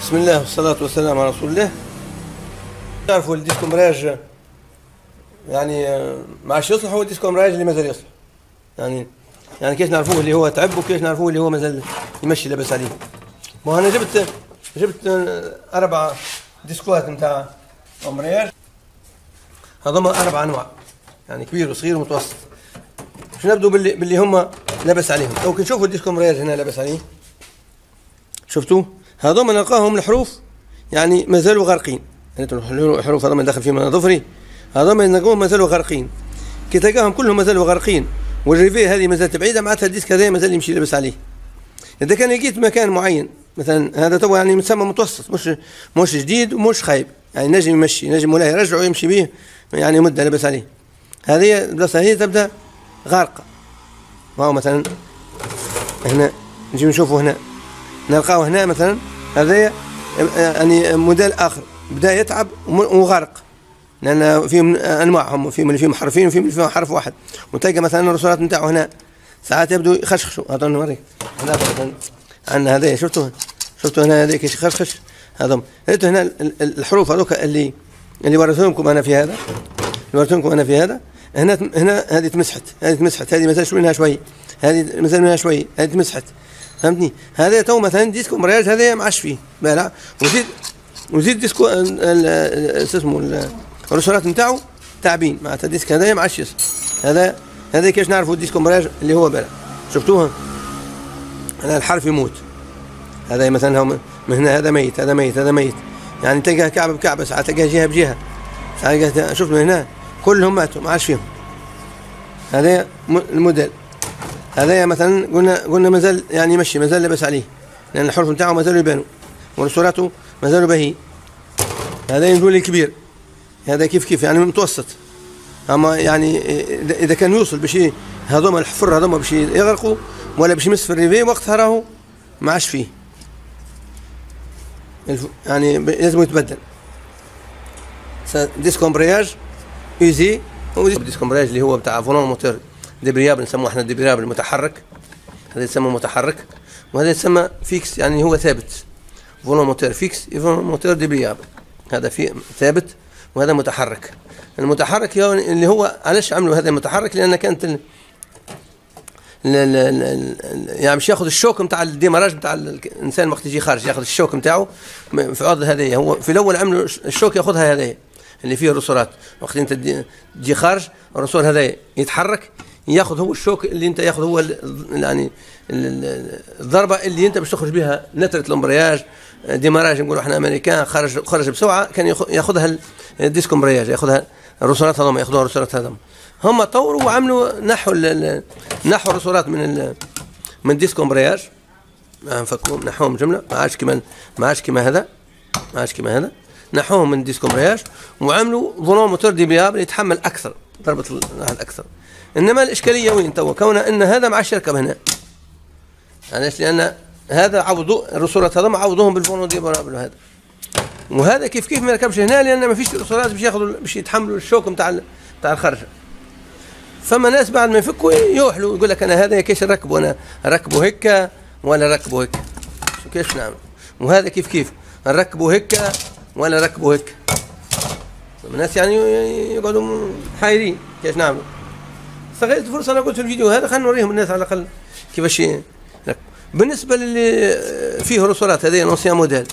بسم الله والصلاة والسلام على رسول الله. تعرفوا ال disque d'embrayage يعني آه، ما عادش يصلح هو ال disque d'embrayage اللي مازال يصلح. يعني يعني كيف نعرفوه اللي هو تعب وكيف نعرفوه اللي هو مازال يمشي لاباس عليه. وأنا جبت جبت آه، أربع disque ات نتاع embrayage. هذوما أربع أنواع يعني كبير وصغير ومتوسط. باش نبدو باللي باللي هما لاباس عليهم. لو كي نشوفوا ال disque d'embrayage هنا لاباس عليه. شفتوه هذوما نلقاهم الحروف يعني مازالوا غارقين. يعني الحروف هذوما داخل فيهم ظفري هذوما نلقاهم مازالوا غارقين. كي تلقاهم كلهم مازالوا غارقين وال rivet هذه مازالت بعيدة معناتها ال disque هذا مازال يمشي لاباس عليه. إذا كان لقيت مكان معين مثلا هذا تو يعني مسمى متوسط مش مش جديد ومش خايب. يعني نجم يمشي نجم ولا يرجع ويمشي به يعني مدة لاباس عليه. هذه البلاصة هي تبدأ غارقة. ما هو مثلا هنا نجي نشوفوا هنا. نلقاه هنا مثلا هذا يعني موديل آخر. بدأ يتعب وغرق. لأن فيهم أنواعهم فيهم اللي فيهم حرفين وفيهم اللي فيهم حرف واحد. وتلقى مثلا الرسولات نتاعو هنا ساعات يبدو يخشخشوا. هذا نوريك هنا مثلا عندنا هذا شفتوا؟ شفتوا هنا هذيك يخشخش؟ هذا ريتوا هنا الحروف هذوك اللي اللي ورثتهم أنا في هذا. اللي ورثتهم أنا في هذا. هنا هنا هذه تمسحت. هذه تمسحت. هذه مازال منها شوي. هذه منها شوي. هذه تمسحت. فهمتني؟ هذا تو مثلا ديسكو مرياج هذا ما عادش فيه. بلا وزيد وزيد ديسكو اسمه الرسولات نتاعو تعبين. معناتها الديسك هذا ما عادش هذا هذا كيفاش نعرفوا الديسكو مرياج اللي هو بلا؟ شفتوها؟ هذا الحرف يموت. هذا مثلا من هنا هذا ميت هذا ميت هذا ميت. يعني تلقاه كعب بكعب ساعات تلقاه جهة بجهة. ساعات شفت من هنا كلهم ماتوا ما عادش فيهم. هذا الموديل. هذا مثلا قلنا قلنا مازال يعني يمشي مازال لبس عليه. لأن الحروف نتاعو مازالوا يبانوا ورسولاته مازالوا باهي. هذا يقول لي كبير هذا كيف كيف؟ يعني متوسط. أما يعني إذا كان يوصل باش هذوما الحفر هذوما باش يغرقوا ولا باش يمس في الريفي وقتها راهو ما عادش فيه. يعني لازم يتبدل. disque d'embrayage ايزي هو disque d'embrayage اللي هو بتاع volant moteur débrayable نسموه إحنا débrayable المتحرك. هذا يسمى متحرك وهذا يسمى fixe يعني هو ثابت. volant moteur fixe volant moteur débrayable هذا في ثابت وهذا متحرك. المتحرك اللي هو علاش عملوا هذا المتحرك؟ لأن كانت ال يعني مش ياخذ ال choc نتاع ال démarrage نتاع الإنسان وقت يجي خارج ياخذ ال choc نتاعو في عرض هذه هو في الأول عملوا ال choc ياخذها هذه اللي فيه الرسورات وقت انت تجي خارج ال ressort هذا يتحرك ياخذ هو ال choc اللي انت ياخذ هو يعني الضربة اللي انت باش تخرج بها نترة ال embrayage démarrage نقولوا إحنا أمريكان خرج خرج بسرعة كان ياخذها ال disque d'embrayage ياخذها الرسورات هذوما ياخذوها الرسورات هذوما. هم طوروا وعملوا نحوا نحوا الرسورات من من ال disque d'embrayage نفكوهم نحوهم جملة ما عادش كما ما عادش كما هذا ما عادش كما هذا. نحوهم من ال disque d'embrayage وعملوا volant moteur débrayable يتحمل أكثر. ضربه أكثر. إنما الإشكالية وين تو؟ كون إن هذا ما عادش يركب هنا. علاش لأن هذا عوضوا الرسورات هذا عوضوهم بال volant دي هذا. وهذا كيف كيف ما يركبش هنا؟ لأن ما فيش رسورات باش ياخذوا باش يتحملوا ال choc نتاع نتاع الخرجه فما ناس بعد ما يفكوا يوحلوا يقول لك أنا هذا كيش نركبه أنا نركبه هيك ولا نركبه هيك. كيف نعمل؟ وهذا كيف كيف؟ نركبه هيك ولا نركبه هيك. الناس يعني يقعدوا حايرين. كيف نعمل؟ استغلت الفرصة أنا قلت في الفيديو هذا خلينا نوريهم الناس على الأقل كيفاش بالنسبة للي فيه رسولات هذه نونسيان موديل.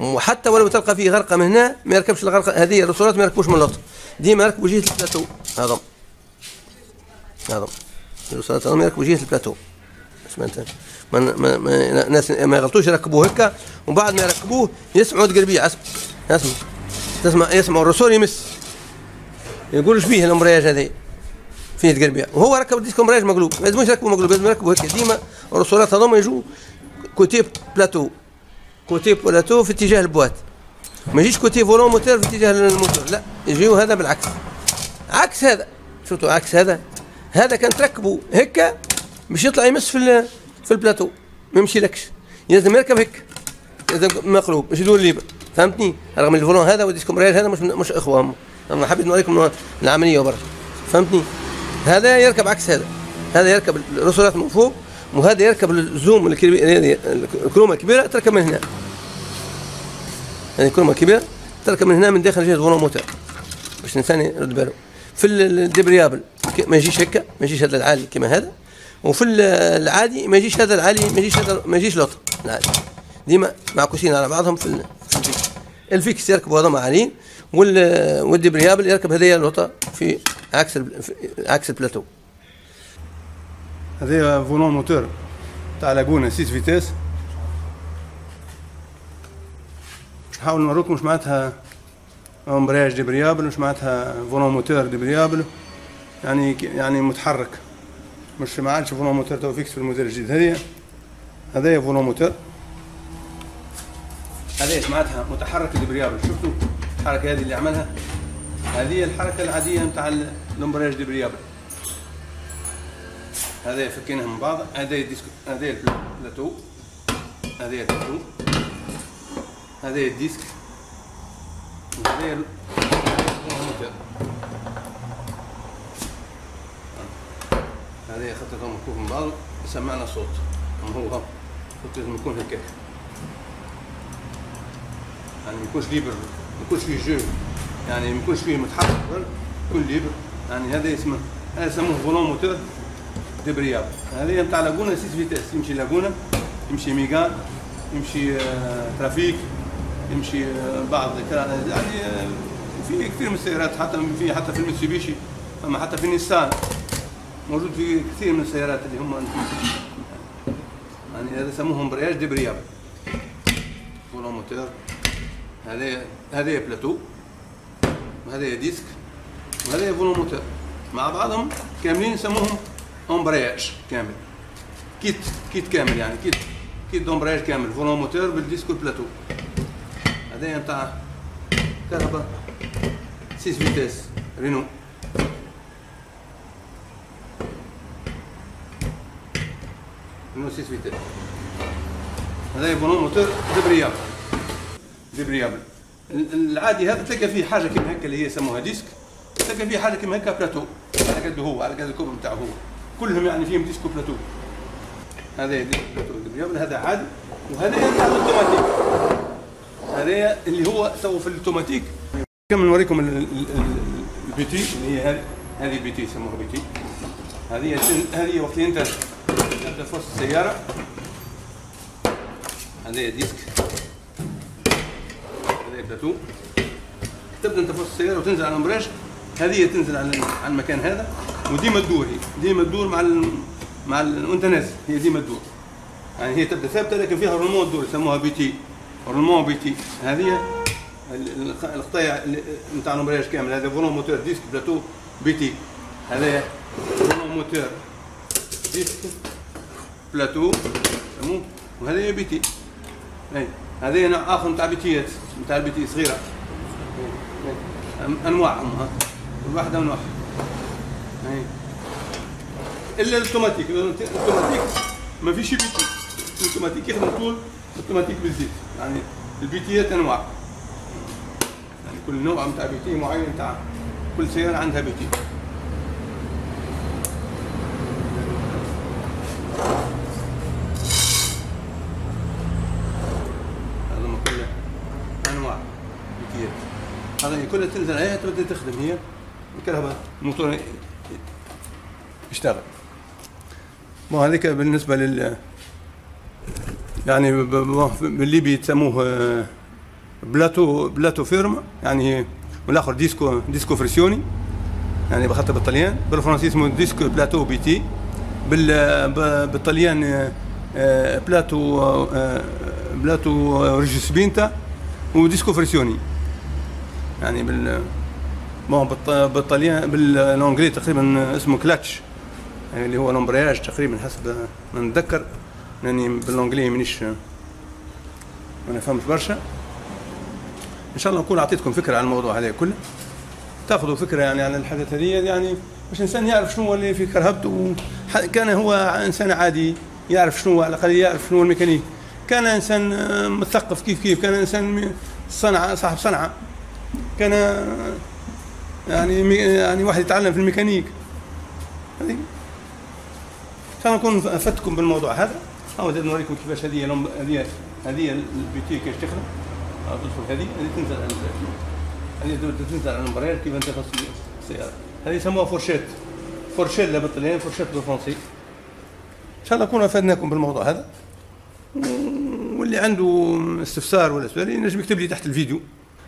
وحتى ولو تلقى فيه غرقة من هنا ما يركبش الغرقة. هذه الرسولات ما يركبوش من اللطف ديما يركبوا جهه البلاتو. هذا. هذا. الرسورات ما يركبوا جهه البلاتو. سمعت ما ما ما ناس ما يغلطوش يركبوه هكا وبعد ما يركبوه يسمعوا تقربيه اسمع اسمع تسمع يسمعوا ال ressort يمس. يقولوا إيش فيه ال embrayage هذه؟ فيه تقربيه وهو ركب ال disque d'embrayage مقلوب. ما لازمش يركبوا مقلوب لازم يركبوا هكا ديما الرسورات هذوما يجوا côté plateau. côté plateau في اتجاه ال boîte. ما يجيش côté volant moteur في اتجاه الموتور لا يجيو هذا بالعكس. عكس هذا. شفتوا؟ عكس هذا. هذا كان تركبوا هكا باش يطلع يمس في في البلاتو. ما يمشي لكش لازم يركب هيك. لازم مقلوب. باش يدور libre. فهمتني؟ رغم ال volant هذا وال disque d'embrayage هذا مش مش إخوة. أنا حبيت نوريكم العملية وبرا فهمتني؟ هذا يركب عكس هذا. هذا يركب الرسورات من فوق وهذا يركب الزوم الكرومه الكبيرة تركب من هنا. يعني كل ما كبر تركب من هنا من داخل جهة volant moteur باش الإنسان يرد باله. في ال débrayable ما يجيش هكا ما يجيش هذا العالي كما هذا. وفي العادي ما يجيش هذا العالي ما يجيش هذا ما يجيش لوط العادي. ديما معكوسين على بعضهم في ال fixe يركبوا هذا عاليين وال débrayable يركب هذه اللوطه في عكس عكس البلاتو. هذا volant moteur تاع لاغونا 6 vitesses نحاول نوريكم واش معناتها embrayage débrayable واش معناتها volant moteur débrayable يعني يعني متحرك. مش ما عادش volant moteur تو fixe في الموديل الجديد. هذه هذايا volant moteur. هذه معناتها متحرك débrayable شفتوا الحركة هذه اللي عملها؟ هذه الحركة العادية نتاع ال embrayage débrayable هذا فكيناها من بعض. هذا الديسك هذا البلاتو. هذا البلاتو. هذا الديسك. هذا الموتور هذا خطتهم مكوف من بعض. سمعنا صوت. هو؟ خط لازم يكون هكاك يعني ما يكونش ليبر ما يكونش فيه جو. يعني ما يكونش فيه متحرك يكون libre. يعني هذا اسمه هذا يسموه volant moteur débrayable هذه نتاع لاغونا six vitesses يمشي لاغونا يمشي ميغان يمشي آه ترافيك يمشي آه بعض يعني آه في كثير من السيارات حتى في حتى في المتسوبيشي أما حتى في نيسان. موجود في كثير من السيارات اللي هم يعني هذا يسموهم embrayage débrayable volant moteur هذا هذا بلاتو وهذا disque وهذا volant moteur مع بعضهم كاملين يسموهم embrayage كامل. kit kit كامل يعني kit kit d'embrayage كامل volant moteur بال disque و plateau هذا نتاع كهرباء 6 vitesses رينو. رينو 6 vitesses هذا volant moteur débrayable العادي هذا تلقى فيه حاجة كيما هكا اللي هي يسموها disque تلقى فيه حاجة كيما هكا بلاتو على قد هو على قد الكوب نتاعو هو. كلهم يعني فيهم disque و plateau هذا plateau. débrayable هذا عادي وهذا يرجع للاوتوماتيك هذا اللي هو تو في الأوتوماتيك. كم نوريكم ال butée؟ اللي هي هذه هذه ال butée يسموها butée. هذه هذه وقت انت تبدا في وسط السيارة. هذا disque plateau تبدأ أنت في وسط السيارة وتنزل على ال embrayage. هذه تنزل على المكان هذا. وديما تدور هي. ديما تدور مع ال... مع ال... وأنت نازل. هي ديما تدور. يعني هي تبدأ ثابتة لكن فيها roulement تدور يسموها butée. roulement butée. هذه القطيع نتاع ال embrayage كامل. هذا volant moteur disque plateau butée. هذا volant moteur disque plateau. سموه وهذا butée. هذا نوع آخر نتاع بيتيات نتاع ال butée صغيره انواعهم الواحده انواع إلا ال automatique ال automatique ما فيش butée. ال automatique يخدم طول اوتوماتيك بالزيت. يعني البيتيات أنواع. يعني كل نوع نتاع butée معين نتاع كل سيارة عندها butée هذا كله انواع بيتيات هذا كلها تنزل عليها تبدا تخدم هي الكهرباء الموتور يشتغل. مو هذيك بالنسبة لل يعني بالليبي يسموه بلاتو بلاتو فيرما يعني والآخر ديسكو ديسكو فريسيوني يعني بخاطر بالطليان بالفرنسي اسمه ديسكو بلاتو بي تي بال بالطليان بلاتو بلاتو ريجيس بينتا وديسكو فريسيوني يعني بال بون بالطليان بالانجلي تقريبا اسمه كلاتش. يعني اللي هو ال embrayage تقريبا حسب ما نتذكر. لأني بالانجلي مانيش ما نفهمش برشا. إن شاء الله نكون أعطيتكم فكرة عن الموضوع هذا كله. تاخذوا فكرة يعني عن الحدث هذه. يعني باش الانسان يعرف شنو اللي في كرهبته. كان هو إنسان عادي يعرف شنو على الأقل يعرف شنو الميكانيك. كان إنسان مثقف كيف كيف. كان إنسان صنعه صاحب صنعة. كان يعني يعني واحد يتعلم في الميكانيك. فنكون افدتكم بالموضوع هذا. أو نوريكم كيفاش هذه هذه هذه ال butée كيفاش تخدم تدخل هذه هذه تنزل على هذه تنزل على ال embrayage كيف أنت السيارة. هذه يسموها fourchette. fourchette لا بالطليان fourchette بالفرنسي إن شاء الله نكون افدناكم بالموضوع هذا. واللي عنده استفسار ولا سؤال ينجم يكتب لي تحت الفيديو.